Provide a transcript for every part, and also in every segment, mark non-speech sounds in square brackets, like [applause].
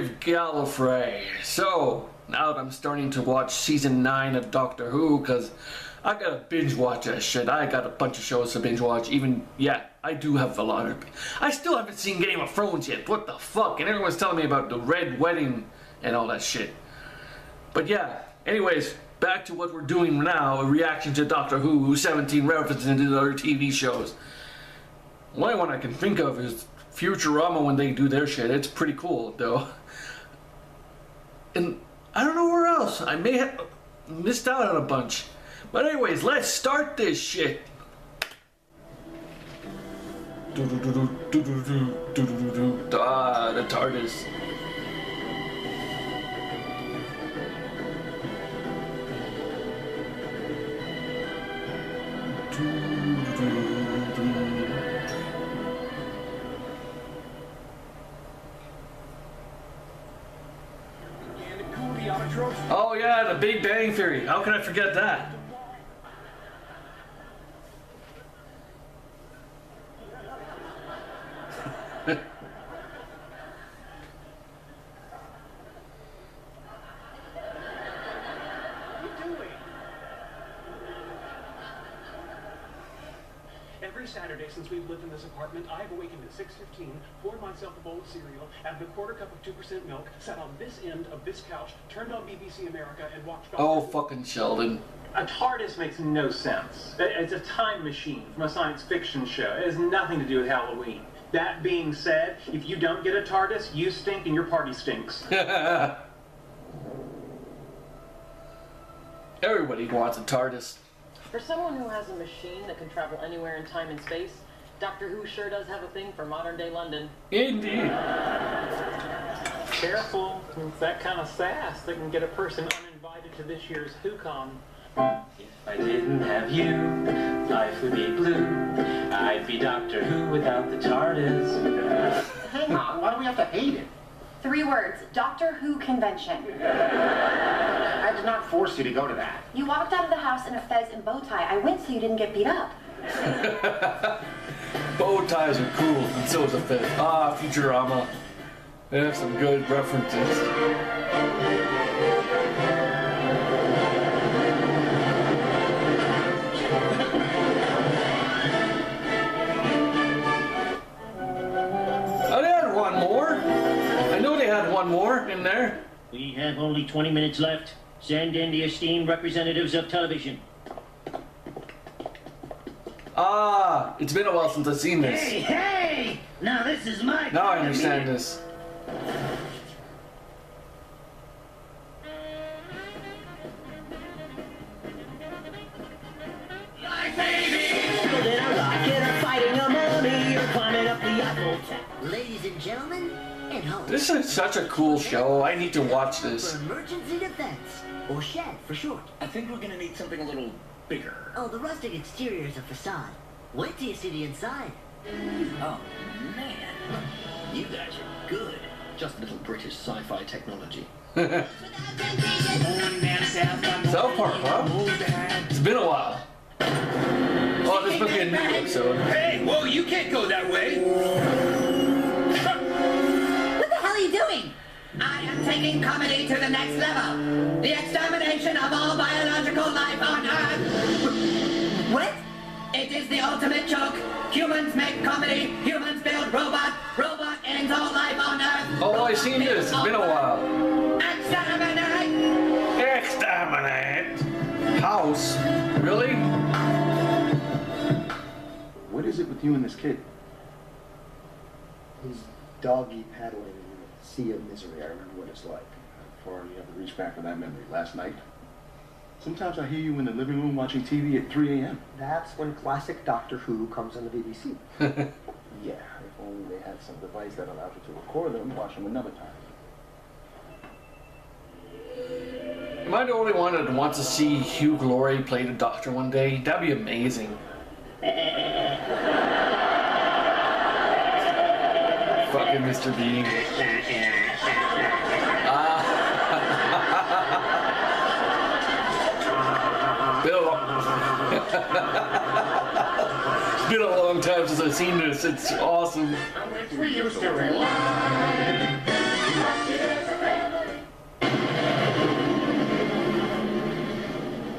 Dave Gallifrey. So, now that I'm starting to watch season 9 of Doctor Who, because I gotta binge watch that shit. I got a bunch of shows to binge watch. Even, yeah, I do have a lot of. I still haven't seen Game of Thrones yet. What the fuck? And everyone's telling me about the Red Wedding and all that shit. But yeah, anyways, back to what we're doing now a reaction to Doctor Who, who's 17 references into other TV shows. The only one I can think of is Futurama when they do their shit. It's pretty cool, though. And I don't know where else. I may have missed out on a bunch. But anyways, let's start this shit. Ah, the TARDIS. Oh yeah, the Big Bang Theory. How can I forget that? [laughs] Every Saturday since we've lived in this apartment, I've awakened at 6.15, poured myself a bowl of cereal, added a quarter cup of 2% milk, sat on this end of this couch, turned on BBC America, and watched... Oh, fucking Sheldon. A TARDIS makes no sense. It's a time machine from a science fiction show. It has nothing to do with Halloween. That being said, if you don't get a TARDIS, you stink and your party stinks. [laughs] Everybody wants a TARDIS. For someone who has a machine that can travel anywhere in time and space, Doctor Who sure does have a thing for modern day London. Indeed. Careful, with that kind of sass that can get a person uninvited to this year's WhoCon. If I didn't have you, life would be blue. I'd be Doctor Who without the TARDIS. Hang on, why do we have to hate it? Three words, Doctor Who convention. I did not force you to go to that. You walked out of the house in a fez and bow tie. I went so you didn't get beat up. [laughs] Bow ties are cool, and so is a fit. Ah, Futurama. They have some good references. Oh, they had one more. I know they had one more in there. We have only 20 minutes left. Send in the esteemed representatives of television. Ah, it's been a while since I've seen this. Hey, hey! Now this is my Now I understand this. Building a rocket or fighting a mummy or climbing up the Eiffel Tower. Ladies and gentlemen, at home. This is such a cool show. I need to watch this. For emergency defense, or SHED for short. I think we're gonna need something a little bigger. Oh, the rustic exterior is a facade. Wait till you see the inside. Oh, man. You guys are good. Just a little British sci-fi technology. [laughs] South Park, huh? It's been a while. Oh, this must be a new episode. Hey, whoa, you can't go that way. Taking comedy to the next level. The extermination of all biological life on Earth. What? It is the ultimate joke. Humans make comedy. Humans build robot. Robot ends all life on Earth. Oh, I've seen this. It's been a while. Exterminate! Exterminate. House. Really? What is it with you and this kid? He's doggy paddling in a sea of misery. I remember what it's like. Uh, How far you have to reach back for that memory? Last night? Sometimes I hear you in the living room watching TV at 3 a.m. That's when classic Doctor Who comes on the BBC. [laughs] yeah, if only they had some device that allowed you to record them, watch them another time. Am I the only one that wants to see Hugh Laurie play the Doctor one day? That'd be amazing. [laughs] fucking Mr. Bean. Uh, [laughs] Bill. it's been a long time since I've seen this. It's awesome. We used to.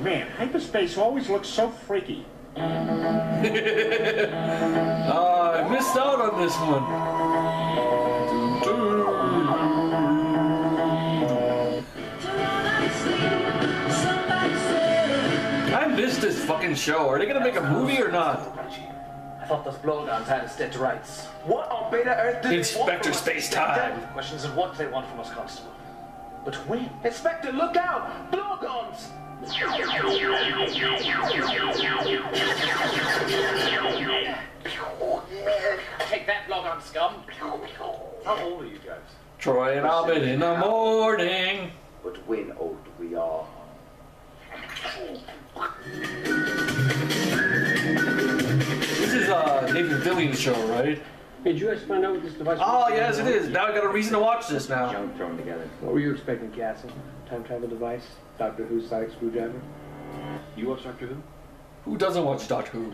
Man, hyperspace always looks so freaky. oh, [laughs] I missed out on this one. I missed this fucking show. Are they gonna make a movie or not? I thought those Blorgons had states rights. What on beta Earth did Inspector Space Time. Questions of what they want from us, Constable. But when? Inspector, look out! Blorgons! Take that, Blorgon scum. How old are you guys? Troy and Abed in the morning. But when old is uh Nathan Fillion's show, right? Hey, did you guys find out what this device Oh yes, it is. Now I got a reason to watch this now. Junk thrown together. What were you expecting, Cassie? Time travel device? Doctor Who's sonic screwdriver? You watch Doctor Who? Who doesn't watch Doctor Who?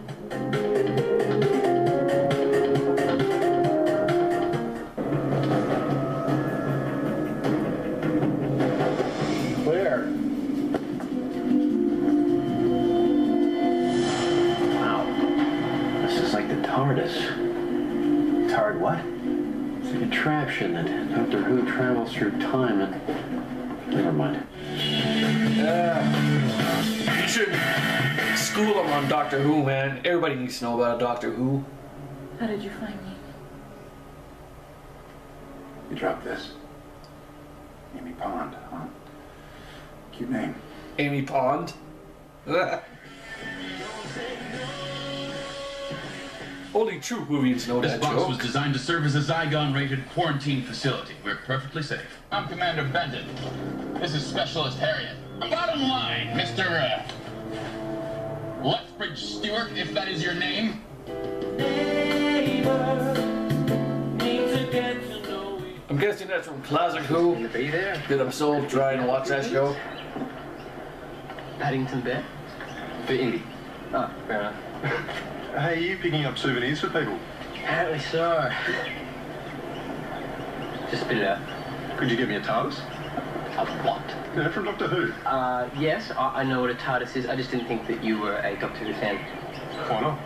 Contraption that Doctor Who travels through time and. Never mind. Yeah. You should school them on Doctor Who, man. Everybody needs to know about a Doctor Who. How did you find me? You dropped this. Amy Pond, huh? Cute name. Amy Pond. [laughs] Only true Whovians know This that box joke. was designed to serve as a Zygon-rated quarantine facility. We're perfectly safe. I'm Commander Benton. This is Specialist Harriet. Bottom line, Mr. Uh, Lethbridge Stewart, if that is your name. I'm guessing that's from Classic Who. Be there. Did I'm so trying to watch that show. Paddington Bear? For Indy. Oh, fair enough. [laughs] Hey, are you picking up souvenirs for people? Apparently so. Just spit it out. Could you get me a TARDIS? A what? Yeah, from Doctor Who. Uh, yes, I, I know what a TARDIS is. I just didn't think that you were a Doctor Who fan. Why not?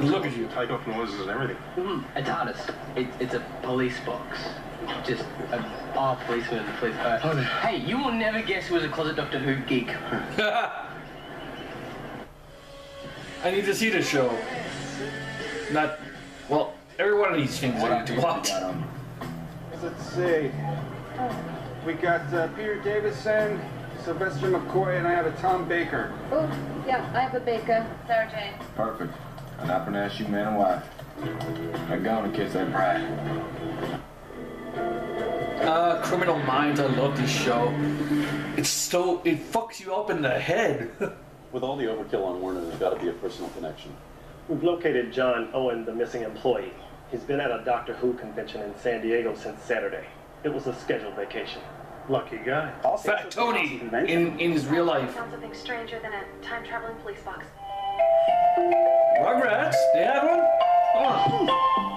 Look at you. Take off noises and everything. Mm, a TARDIS. It, it's a police box. Just a oh, policeman in the police. Uh, hey, you will never guess who was a closet Doctor Who geek. [laughs] I need to see this show. Not, well, every one of these things I need to watch. Let's see. We got uh, Peter Davison, Sylvester McCoy, and I have a Tom Baker. Oh, yeah, I have a baker. Sarah Jane. Perfect. And I pronounce you man and wife. Now go on and kiss that bride. Uh, Criminal Minds, I love this show. It's so, it fucks you up in the head. [laughs] With all the overkill on Warner, there's got to be a personal connection. We've located John Owen, the missing employee. He's been at a Doctor Who convention in San Diego since Saturday. It was a scheduled vacation. Lucky guy. Also, Fat Tony in, in his real life. Found something stranger than a time traveling police box. Rugrats? They had one? Oh. Hey,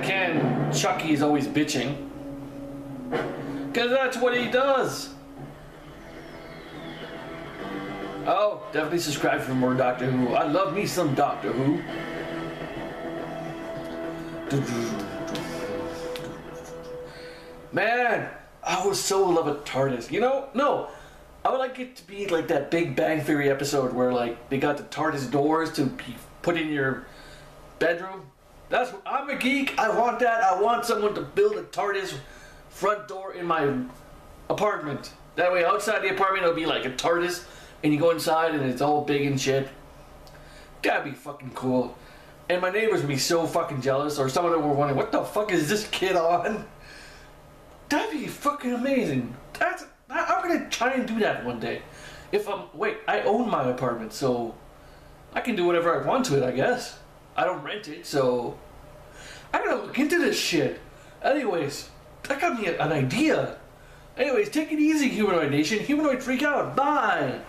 And again, Chucky's always bitching. Because that's what he does. Oh, definitely subscribe for more Doctor Who. I love me some Doctor Who. Man, I was so in love a TARDIS. You know, no, I would like it to be like that Big Bang Theory episode where like they got the TARDIS doors to put in your bedroom. That's I'm a geek. I want that. I want someone to build a TARDIS front door in my apartment. That way, outside the apartment, it'll be like a TARDIS, and you go inside and it's all big and shit. That'd be fucking cool. And my neighbors would be so fucking jealous, or some of them were wondering, what the fuck is this kid on? That'd be fucking amazing. That's I'm gonna try and do that one day. If I'm wait, I own my apartment, so I can do whatever I want to it. I guess I don't rent it, so I gotta look into this shit. Anyways, that got me an idea. Anyways, take it easy, Humanoid Nation. Humanoid freak out. Bye.